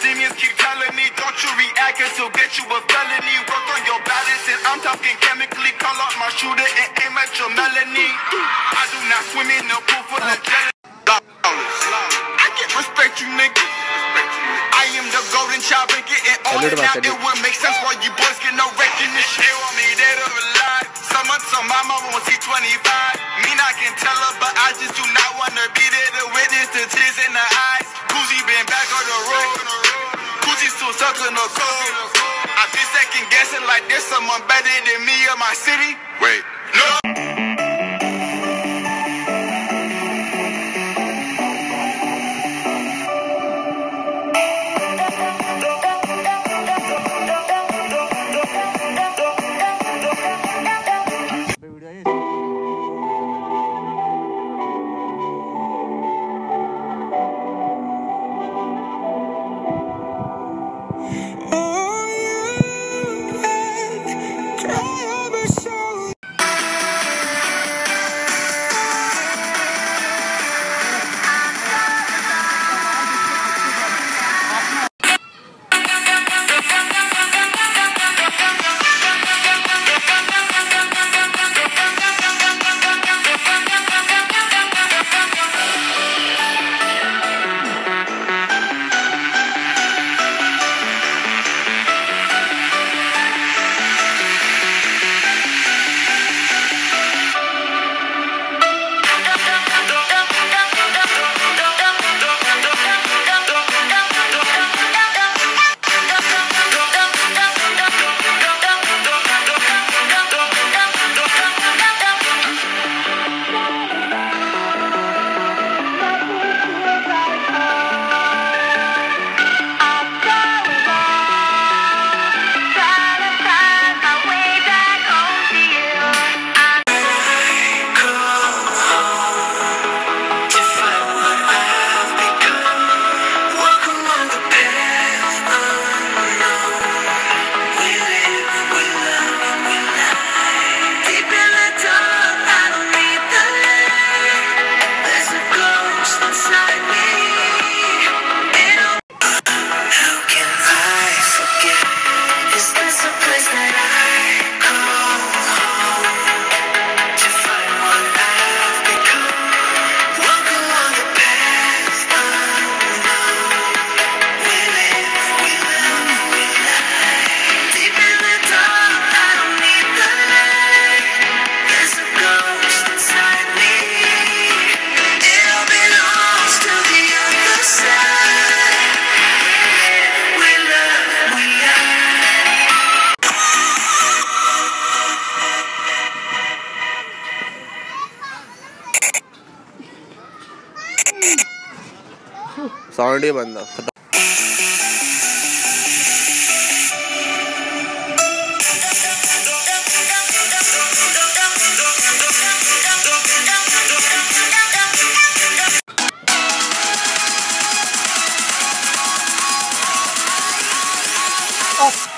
demons keep telling me, don't you react, cause he'll get you a felony. Work on your balance, and I'm talking chemically. Call out my shooter and aim at your melanie. I do not swim in the pool full of jealousy. I get respect you, nigga. I am the golden child, been getting on Salute, and man, out. salute. It wouldn't make sense why you boys get no recognition. They want me dead or alive. Someone told my mama won't see 25. Mean I can tell her, but I just do not want to be there to witness the tears in the eyes. Stuck in the cold. I feel second guessing like there's someone better than me in my city. Wait, sound ही बंद Oh.